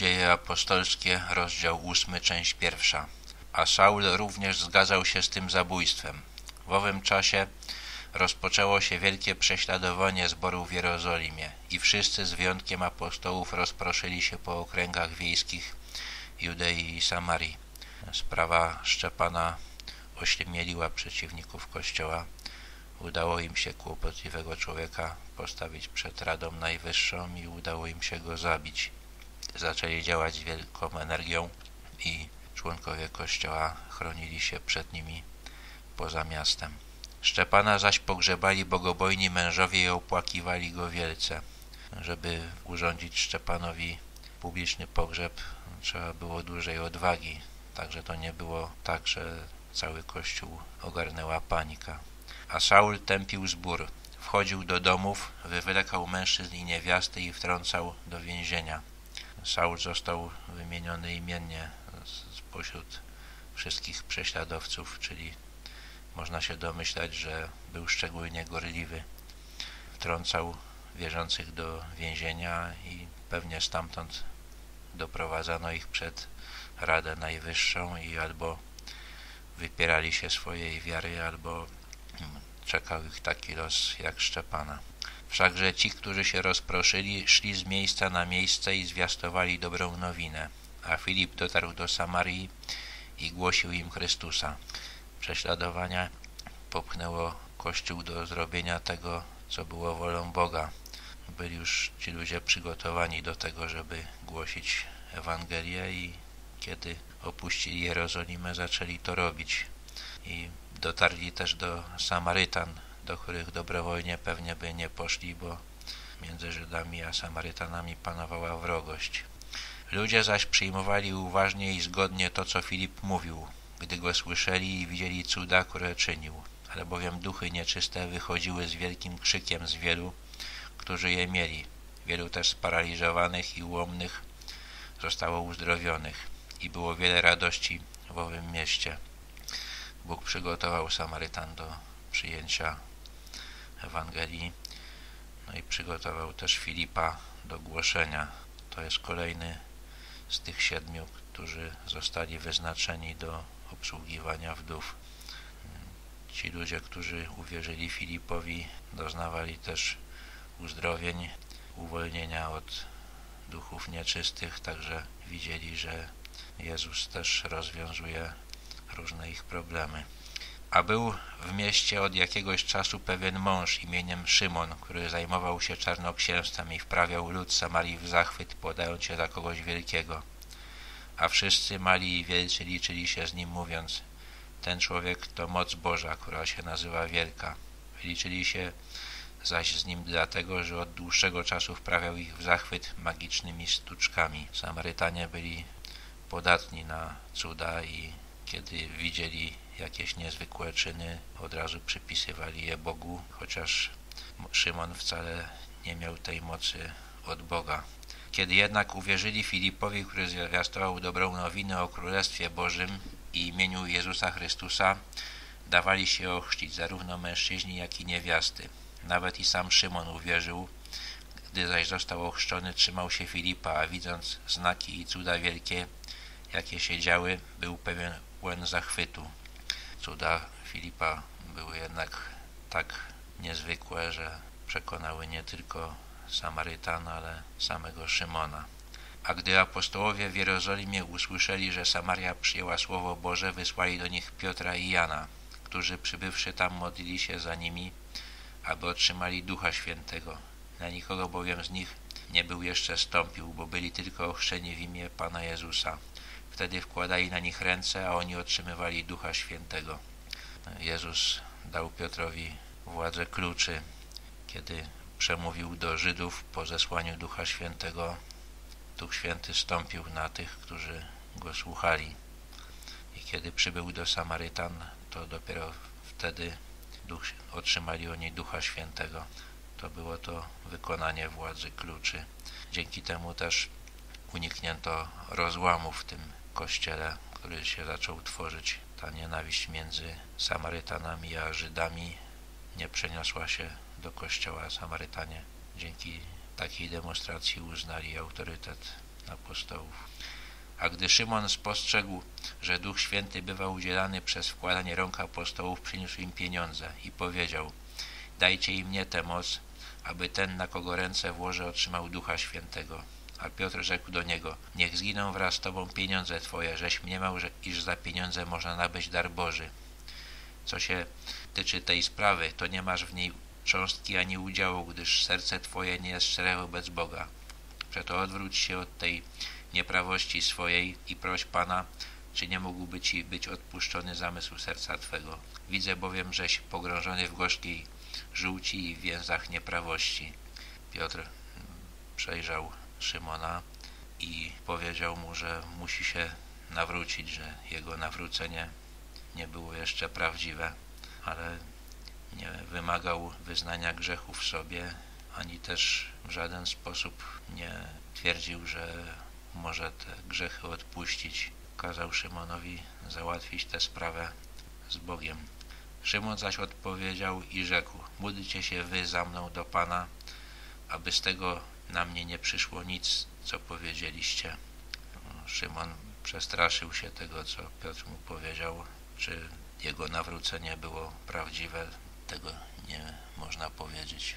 Dzieje apostolskie, rozdział 8, część pierwsza. A Saul również zgadzał się z tym zabójstwem. W owym czasie rozpoczęło się wielkie prześladowanie zboru w Jerozolimie i wszyscy z wyjątkiem apostołów rozproszyli się po okręgach wiejskich Judei i Samarii. Sprawa Szczepana ośmieliła przeciwników Kościoła. Udało im się kłopotliwego człowieka postawić przed Radą Najwyższą i udało im się go zabić. Zaczęli działać z wielką energią i członkowie Kościoła chronili się przed nimi poza miastem. Szczepana zaś pogrzebali bogobojni mężowie i opłakiwali go wielce. Żeby urządzić Szczepanowi publiczny pogrzeb, trzeba było dużej odwagi, także to nie było tak, że cały kościół ogarnęła panika. A Saul tępił zbór. Wchodził do domów, wywlekał mężczyzn i niewiasty i wtrącał do więzienia. Saul został wymieniony imiennie spośród wszystkich prześladowców, czyli można się domyślać, że był szczególnie gorliwy. Wtrącał wierzących do więzienia i pewnie stamtąd doprowadzano ich przed Radę Najwyższą i albo wypierali się swojej wiary, albo czekał ich taki los jak Szczepana. Wszakże ci, którzy się rozproszyli, szli z miejsca na miejsce i zwiastowali dobrą nowinę, a Filip dotarł do Samarii i głosił im Chrystusa. Prześladowania popchnęło Kościół do zrobienia tego, co było wolą Boga. Byli już ci ludzie przygotowani do tego, żeby głosić Ewangelię i kiedy opuścili Jerozolimę, zaczęli to robić. I dotarli też do Samarytan, do których dobrowolnie pewnie by nie poszli, bo między Żydami a Samarytanami panowała wrogość. Ludzie zaś przyjmowali uważnie i zgodnie to, co Filip mówił, gdy go słyszeli i widzieli cuda, które czynił, albowiem duchy nieczyste wychodziły z wielkim krzykiem z wielu, którzy je mieli. Wielu też sparaliżowanych i ułomnych zostało uzdrowionych i było wiele radości w owym mieście. Bóg przygotował Samarytan do przyjęcia Ewangelii, no i przygotował też Filipa do głoszenia. To jest kolejny z tych siedmiu, którzy zostali wyznaczeni do obsługiwania wdów. Ci ludzie, którzy uwierzyli Filipowi, doznawali też uzdrowień, uwolnienia od duchów nieczystych, także widzieli, że Jezus też rozwiązuje różne ich problemy. A był w mieście od jakiegoś czasu pewien mąż imieniem Szymon, który zajmował się czarnoksięstwem i wprawiał lud Samarii w zachwyt, podając się za kogoś wielkiego. A wszyscy mali i wielcy liczyli się z nim, mówiąc, ten człowiek to moc Boża, która się nazywa wielka. Liczyli się zaś z nim dlatego, że od dłuższego czasu wprawiał ich w zachwyt magicznymi sztuczkami. Samarytanie byli podatni na cuda i kiedy widzieli jakieś niezwykłe czyny, od razu przypisywali je Bogu, chociaż Szymon wcale nie miał tej mocy od Boga. Kiedy jednak uwierzyli Filipowi, który zwiastował dobrą nowinę o Królestwie Bożym i imieniu Jezusa Chrystusa, dawali się ochrzcić zarówno mężczyźni, jak i niewiasty. Nawet i sam Szymon uwierzył, gdy zaś został ochrzczony, trzymał się Filipa, a widząc znaki i cuda wielkie, jakie się działy, był pewien zachwytu. Cuda Filipa były jednak tak niezwykłe, że przekonały nie tylko Samarytana, ale samego Szymona. A gdy apostołowie w Jerozolimie usłyszeli, że Samaria przyjęła Słowo Boże, wysłali do nich Piotra i Jana, którzy przybywszy tam modlili się za nimi, aby otrzymali Ducha Świętego. Na nikogo bowiem z nich nie był jeszcze stąpił, bo byli tylko ochrzczeni w imię Pana Jezusa. Wtedy wkładali na nich ręce, a oni otrzymywali Ducha Świętego. Jezus dał Piotrowi władzę kluczy, kiedy przemówił do Żydów po zesłaniu Ducha Świętego. Duch Święty stąpił na tych, którzy go słuchali. I kiedy przybył do Samarytan, to dopiero wtedy duch, otrzymali oni Ducha Świętego. To było to wykonanie władzy kluczy. Dzięki temu też uniknięto rozłamu w tym kościele, który się zaczął tworzyć. Ta nienawiść między Samarytanami a Żydami nie przeniosła się do kościoła Samarytanie. Dzięki takiej demonstracji uznali autorytet apostołów. A gdy Szymon spostrzegł, że Duch Święty bywa udzielany przez wkładanie rąk apostołów, przyniósł im pieniądze i powiedział Dajcie im mnie tę moc, aby ten, na kogo ręce włożę, otrzymał Ducha Świętego. A Piotr rzekł do niego, niech zginą wraz z tobą pieniądze twoje, żeś mniemał, iż za pieniądze można nabyć dar Boży. Co się tyczy tej sprawy, to nie masz w niej cząstki ani udziału, gdyż serce twoje nie jest szczere wobec Boga. Przeto odwróć się od tej nieprawości swojej i proś Pana, czy nie mógłby Ci być odpuszczony zamysł serca Twego. Widzę bowiem, żeś pogrążony w gorzkiej żółci i więzach nieprawości. Piotr przejrzał Szymona i powiedział mu, że musi się nawrócić, że jego nawrócenie nie było jeszcze prawdziwe, ale nie wymagał wyznania grzechu w sobie, ani też w żaden sposób nie twierdził, że może te grzechy odpuścić. Kazał Szymonowi załatwić tę sprawę z Bogiem. Szymon zaś odpowiedział i rzekł, módlcie się wy za mną do Pana, aby z tego na mnie nie przyszło nic, co powiedzieliście. Szymon przestraszył się tego, co Piotr mu powiedział, czy jego nawrócenie było prawdziwe, tego nie można powiedzieć.